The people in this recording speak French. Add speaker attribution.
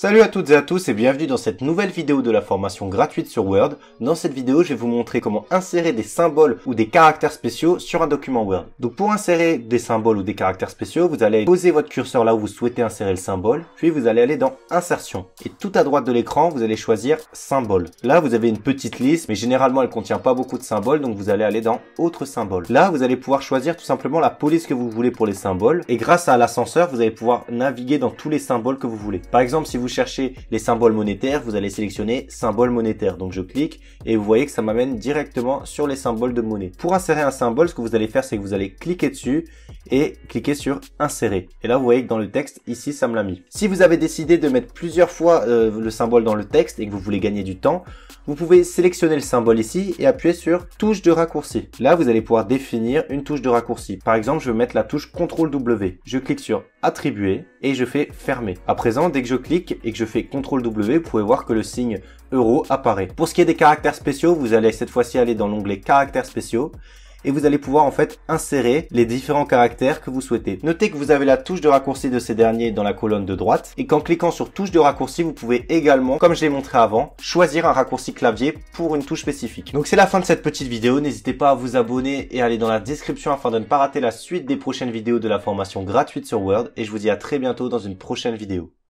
Speaker 1: Salut à toutes et à tous et bienvenue dans cette nouvelle vidéo de la formation gratuite sur Word. Dans cette vidéo, je vais vous montrer comment insérer des symboles ou des caractères spéciaux sur un document Word. Donc pour insérer des symboles ou des caractères spéciaux, vous allez poser votre curseur là où vous souhaitez insérer le symbole, puis vous allez aller dans Insertion. Et tout à droite de l'écran, vous allez choisir Symbole. Là, vous avez une petite liste, mais généralement elle contient pas beaucoup de symboles, donc vous allez aller dans Autres symboles. Là, vous allez pouvoir choisir tout simplement la police que vous voulez pour les symboles. Et grâce à l'ascenseur, vous allez pouvoir naviguer dans tous les symboles que vous voulez. Par exemple, si vous cherchez les symboles monétaires, vous allez sélectionner symbole monétaire. Donc je clique et vous voyez que ça m'amène directement sur les symboles de monnaie. Pour insérer un symbole, ce que vous allez faire, c'est que vous allez cliquer dessus et cliquer sur insérer. Et là, vous voyez que dans le texte, ici, ça me l'a mis. Si vous avez décidé de mettre plusieurs fois euh, le symbole dans le texte et que vous voulez gagner du temps, vous pouvez sélectionner le symbole ici et appuyer sur touche de raccourci. Là, vous allez pouvoir définir une touche de raccourci. Par exemple, je vais mettre la touche CTRL W. Je clique sur attribuer et je fais fermer. À présent, dès que je clique et que je fais CTRL W, vous pouvez voir que le signe euro apparaît. Pour ce qui est des caractères spéciaux, vous allez cette fois-ci aller dans l'onglet caractères spéciaux et vous allez pouvoir en fait insérer les différents caractères que vous souhaitez. Notez que vous avez la touche de raccourci de ces derniers dans la colonne de droite et qu'en cliquant sur touche de raccourci, vous pouvez également, comme je l'ai montré avant, choisir un raccourci clavier pour une touche spécifique. Donc c'est la fin de cette petite vidéo. N'hésitez pas à vous abonner et aller dans la description afin de ne pas rater la suite des prochaines vidéos de la formation gratuite sur Word et je vous dis à très bientôt dans une prochaine vidéo.